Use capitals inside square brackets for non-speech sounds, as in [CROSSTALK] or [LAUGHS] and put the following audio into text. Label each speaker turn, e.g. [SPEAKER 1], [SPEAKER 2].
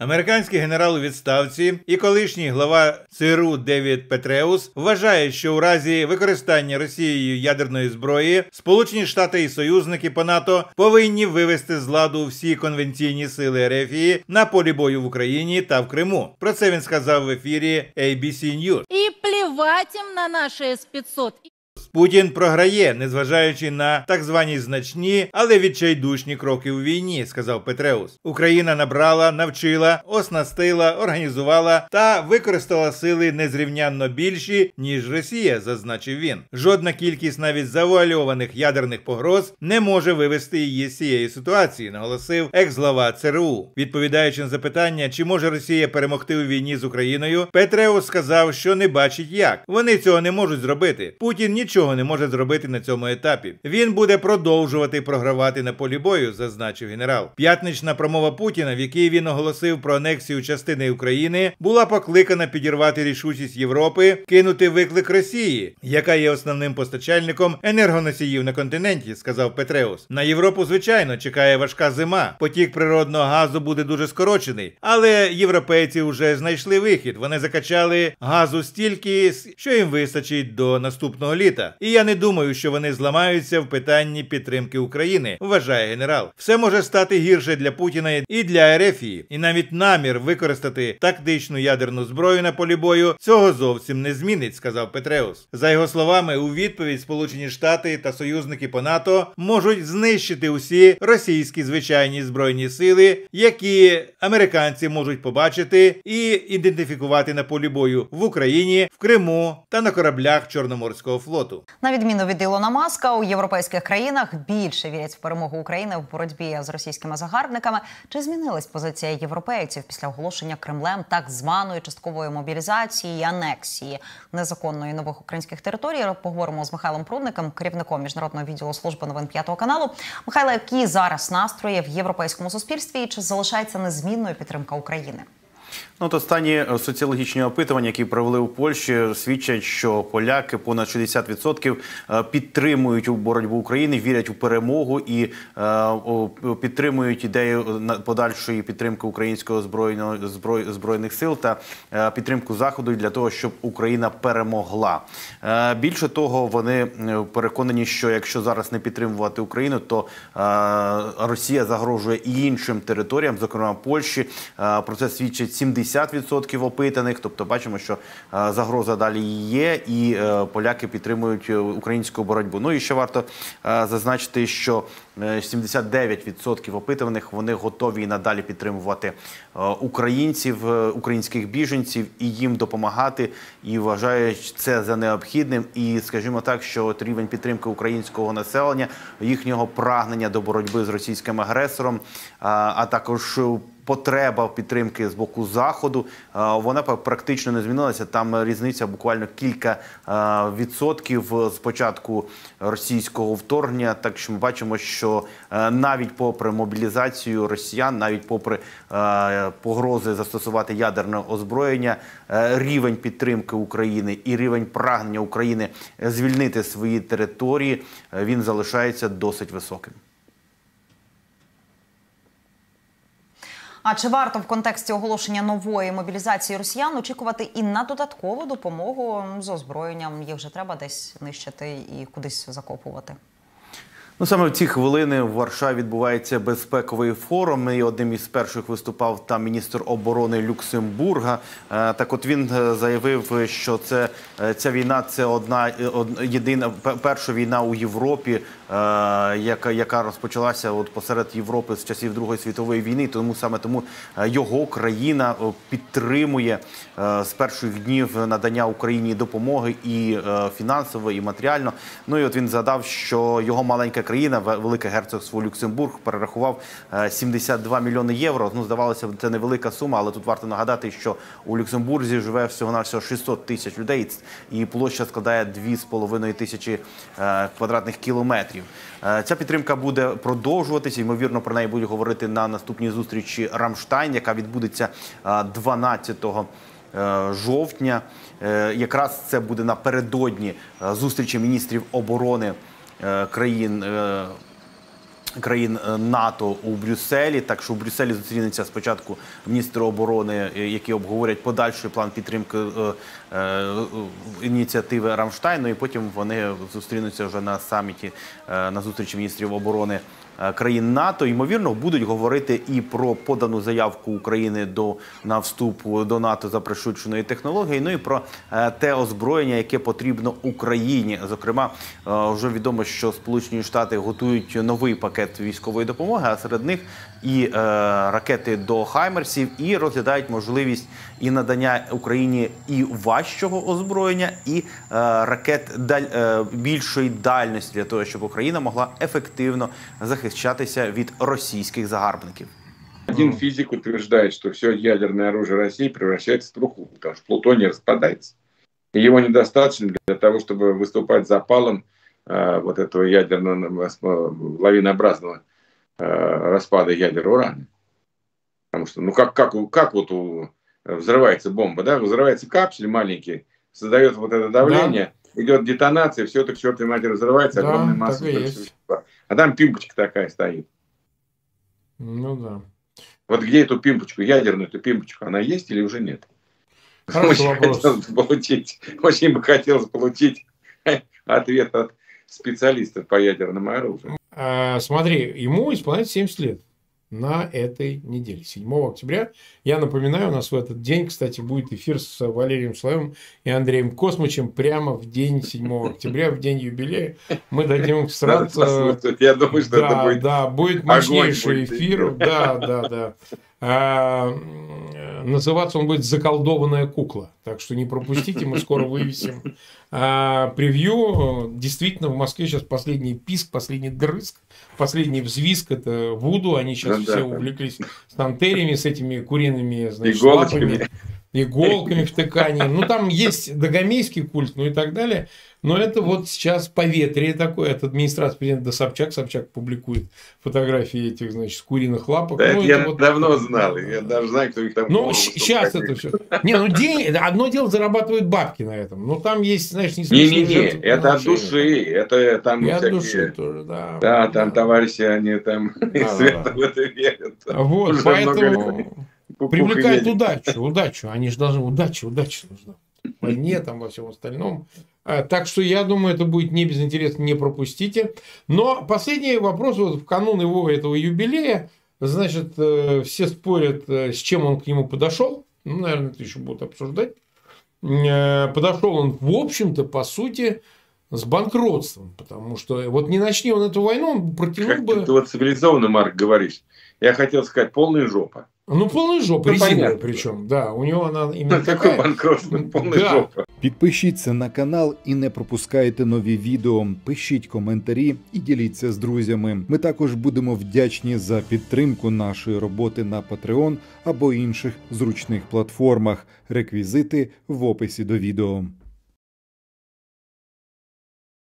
[SPEAKER 1] Американський генерал у відставці і колишній глава ЦРУ Девід Петреус вважає, що у разі використання Росією ядерної зброї Сполучені Штати і союзники по НАТО повинні вивести з ладу всі конвенційні сили Ерефії на полі бою в Україні та в Криму. Про це він сказав в ефірі ABC News.
[SPEAKER 2] И плевать им на наши С-500.
[SPEAKER 1] Путін програє, незважаючи на так звані значні, але відчайдушні кроки у війні, сказав Петреус. Україна набрала, навчила, оснастила, організувала та використала сили незрівнянно більші ніж Росія, зазначив він. Жодна кількість навіть завуальованих ядерних погроз не може вивести її з цієї ситуації, наголосив екс-глава ЦРУ. Відповідаючи на запитання, чи може Росія перемогти у війні з Україною, Петреус сказав, що не бачить як. Вони цього не можуть зробити. Путін нічого не може зробити на цьому етапі. Він буде продовжувати програвати на полі бою, зазначив генерал. П'ятнична промова Путіна, в якій він оголосив про анексію частини України, була покликана підірвати рішучість Європи, кинути виклик Росії, яка є основним постачальником енергоносіїв на континенті, сказав Петреус. На Європу, звичайно, чекає важка зима. Потік природного газу буде дуже скорочений, але європейці вже знайшли вихід. Вони закачали газу стільки, що їм вистачить до наступного літа. І я не думаю, що вони зламаються в питанні підтримки України, вважає генерал. Все може стати гірше для Путіна і для Ерефії, і навіть намір використати тактичну ядерну зброю на полі бою цього зовсім не змінить, сказав Петреус. За його словами, у відповідь Сполучені Штати та союзники по НАТО можуть знищити усі російські звичайні збройні сили, які американці можуть побачити і ідентифікувати на полі бою в Україні, в Криму та на кораблях Чорноморського флоту.
[SPEAKER 3] На відміну від Ілона Маска, у європейських країнах більше вірять в перемогу України в боротьбі з російськими загарбниками. Чи змінилась позиція європейців після оголошення Кремлем так званої часткової мобілізації і анексії незаконної нових українських територій? Поговоримо з Михайлом Прудником, керівником міжнародного відділу служби новин п'ятого каналу. Михайло, які зараз настрої в європейському суспільстві і чи залишається незмінною підтримка України?
[SPEAKER 4] Ну, от останні е, соціологічні опитування, які провели у Польщі, свідчать, що поляки понад 60% е, підтримують у боротьбу України, вірять у перемогу і е, підтримують ідею подальшої підтримки українського збройного зброй, збройних сил та підтримку заходу для того, щоб Україна перемогла. Більше того, вони переконані, що якщо зараз не підтримувати Україну, то Росія загрожує іншим територіям, зокрема Польщі. Про це свідчить 70%. 50% опитаних. Тобто, бачимо, що е, загроза далі є, і е, поляки підтримують е, українську боротьбу. Ну і ще варто зазначити, що 79% опитуваних вони готові і надалі підтримувати українців, українських біженців і їм допомагати, і вважають це за необхідним. І скажімо так, що от рівень підтримки українського населення, їхнього прагнення до боротьби з російським агресором, а також потреба підтримки з боку заходу вона практично не змінилася. Там різниця буквально кілька відсотків з початку російського вторгнення. Так що ми бачимо, що навіть попри мобілізацію росіян, навіть попри погрози застосувати ядерне озброєння, рівень підтримки України і рівень прагнення України звільнити свої території він залишається досить високим.
[SPEAKER 3] А чи варто в контексті оголошення нової мобілізації росіян очікувати і на додаткову допомогу з озброєнням? Їх вже треба десь нищити і кудись закопувати?
[SPEAKER 4] Ну саме в ці хвилини в Варшаві відбувається безпековий форум. І одним із перших виступав там міністр оборони Люксембурга. Е, так, от він е, заявив, що це е, ця війна це одна єдина перша війна у Європі, яка яка розпочалася от посеред Європи з часів Другої світової війни. Тому саме тому його країна підтримує з перших днів надання Україні допомоги і фінансово, і матеріально. Ну і от він задав, що його маленька країна, велике герцогство Люксембург, перерахував 72 мільйони євро. Ну, здавалося, це невелика сума, але тут варто нагадати, що у Люксембурзі живе всього на всього 600 тисяч людей, і площа складає 2,5 тисячі квадратних кілометрів. Ця підтримка буде продовжуватися. Ймовірно, про неї будуть говорити на наступній зустрічі Рамштайн, яка відбудеться 12 жовтня. Якраз це буде напередодні зустрічі міністрів оборони. Е, країн е, країн е, НАТО у Брюсселі. Так що в Брюсселі зустрінеться спочатку міністри оборони, які обговорять подальший план підтримки ініціативи Рамштайну. І потім вони зустрінуться вже на саміті на зустрічі міністрів оборони. Е, Країн НАТО ймовірно будуть говорити і про подану заявку України до на вступ до НАТО за пришвидшеної технології. Ну і про е, те озброєння, яке потрібно Україні. Зокрема, е, вже відомо, що Сполучені Штати готують новий пакет військової допомоги, а серед них і ракети до Хаймерсів, і розглядають можливість і надання Україні і важчого озброєння, і ракет даль, більшої дальності для того, щоб Україна могла ефективно захищатися від російських загарбників.
[SPEAKER 5] Один физик утверждает, что все ядерное оружие России превращается в труху, потому что плутоний распадается. И его недостаточно для того, чтобы выступать запалом э, вот этого ядерного э, лавинообразного э, распада ядер урана. Потому что, ну как, как, у- как вот у, взрывается бомба, да, взрывается капсуль маленький, создает вот это давление, идет детонация, все это к чертовой матери взрывается,
[SPEAKER 6] Да,
[SPEAKER 5] огромная
[SPEAKER 6] так
[SPEAKER 5] масса А там пимпочка такая стоит.
[SPEAKER 6] Ну да.
[SPEAKER 5] Вот где эту пимпочку, ядерную эту пимпочку, она есть или уже нет?
[SPEAKER 6] Хороший
[SPEAKER 5] очень
[SPEAKER 6] вопрос.
[SPEAKER 5] хотелось бы получить, очень бы хотелось получить [LAUGHS] ответ от специалистов по ядерному оружию.
[SPEAKER 6] А, смотри, ему исполняется 70 лет на этой неделе, 7 октября. Я напоминаю, у нас в этот день, кстати, будет эфир с Валерием Слоевым и Андреем Космычем прямо в день 7 октября, в день юбилея. Мы дадим сразу...
[SPEAKER 5] послушать. Я думаю, что
[SPEAKER 6] да,
[SPEAKER 5] это будет
[SPEAKER 6] да, будет мощнейший эфир. Да, да, да. А, называться он будет «Заколдованная кукла». Так что не пропустите, мы скоро вывесим а, превью. Действительно, в Москве сейчас последний писк, последний дрызг, последний взвизг – это Вуду. Они сейчас
[SPEAKER 5] да.
[SPEAKER 6] все увлеклись стантериями с этими куриными, значит,
[SPEAKER 5] Иголочками.
[SPEAKER 6] лапами, иголками втыканием. Ну, там есть догомейский культ, ну и так далее. Но это вот сейчас поветрие такое. Это администрация президента Собчак. Собчак публикует фотографии этих, значит, куриных лапок.
[SPEAKER 5] Да,
[SPEAKER 6] Ну,
[SPEAKER 5] это я
[SPEAKER 6] вот-
[SPEAKER 5] давно знал. Я даже знаю, кто их там
[SPEAKER 6] Ну, сейчас это все. Не, ну день, одно дело зарабатывают бабки на этом. Ну, там есть, знаешь, не
[SPEAKER 5] Не-не-не, это от души. Это там
[SPEAKER 6] И от
[SPEAKER 5] всякие-
[SPEAKER 6] души тоже, да.
[SPEAKER 5] Да, там товарищи, они там [LAUGHS]
[SPEAKER 6] Да,
[SPEAKER 5] свято
[SPEAKER 6] да.
[SPEAKER 5] в это верят.
[SPEAKER 6] Вот, поэтому привлекает удачу, [LAUGHS] удачу. Они же должны удачи, удачи нужна. В войне, [LAUGHS] там, во всем остальном. А, Так что я думаю, это будет не безинтересно, не пропустите. Но последний вопрос вот в канун его этого юбилея. Значит, э, все спорят, э, с чем он к нему подошел. Ну, наверное, это еще будут обсуждать. Э, Подошел он, в общем-то, по сути, с банкротством. Потому что вот не начни он эту войну, он протянул
[SPEAKER 5] Как
[SPEAKER 6] бы...
[SPEAKER 5] ты вот цивилизованно, Марк, говоришь. Я хотел сказать, полная жопа.
[SPEAKER 6] Ну, полная жопа,
[SPEAKER 5] Ну, понятно.
[SPEAKER 6] причем. Да, у него она именно
[SPEAKER 5] Ну, такой
[SPEAKER 6] такая.
[SPEAKER 5] банкротство, полная
[SPEAKER 6] Да.
[SPEAKER 5] жопа.
[SPEAKER 7] Підпишіться на канал і не пропускайте нові відео. Пишіть коментарі і діліться з друзями. Ми також будемо вдячні за підтримку нашої роботи на Patreon або інших зручних платформах. Реквізити в описі до відео.